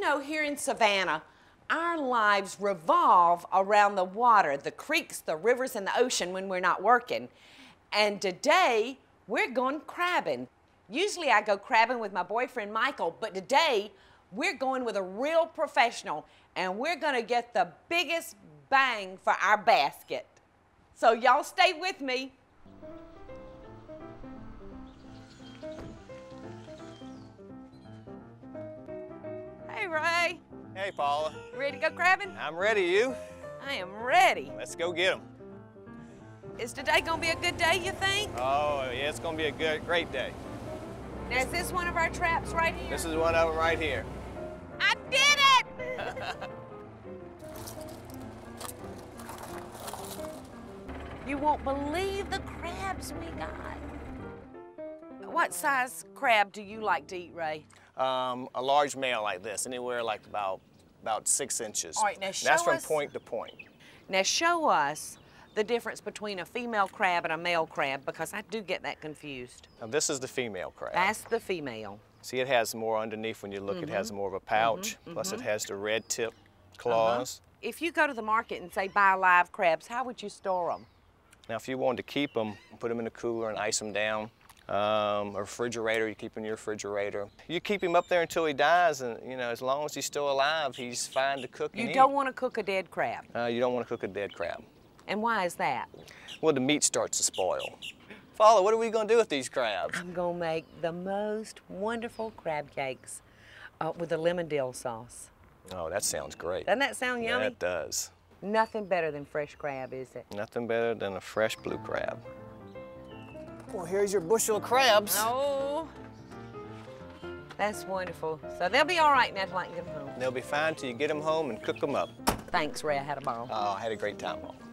know, here in Savannah, our lives revolve around the water, the creeks, the rivers, and the ocean when we're not working. And today, we're going crabbing. Usually I go crabbing with my boyfriend Michael, but today we're going with a real professional and we're gonna get the biggest bang for our basket. So y'all stay with me. Hey Ray, Hey, Paula. ready to go crabbing? I'm ready. You? I am ready. Let's go get them. Is today gonna be a good day, you think? Oh, yeah, it's gonna be a good, great day. Now, is this one of our traps right here? This is one of them right here. I did it! you won't believe the crabs we got. What size crab do you like to eat, Ray? Um, a large male like this, anywhere like about about six inches. All right, now show That's from us- point to point. Now show us the difference between a female crab and a male crab because I do get that confused. Now, this is the female crab. That's the female. See, it has more underneath when you look. It Mm-hmm. has more of a pouch. Plus, it has the red tip Uh-huh. claws. If you go to the market and say buy live crabs, how would you store them? Now, if you wanted to keep them, put them in a cooler and ice them down. Um, a refrigerator, you keep him in your refrigerator. You keep him up there until he dies, and you know, as long as he's still alive, he's fine to cook You eat. don't want to cook a dead crab. Uh, you don't want to cook a dead crab. And why is that? Well, the meat starts to spoil. Paula, what are we gonna do with these crabs? I'm gonna make the most wonderful crab cakes uh, with a lemon dill sauce. Oh, that sounds great. Doesn't that sound yummy? That does. Nothing better than fresh crab, is it? Nothing better than a fresh blue crab. Well, here's your bushel of crabs. Oh, that's wonderful. So they'll be all right now till I can get them home. They'll be fine till you get them home and cook them up. Thanks, Ray. I had a ball. Oh, I had a great time on 'em.